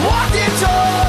I'm walking tall.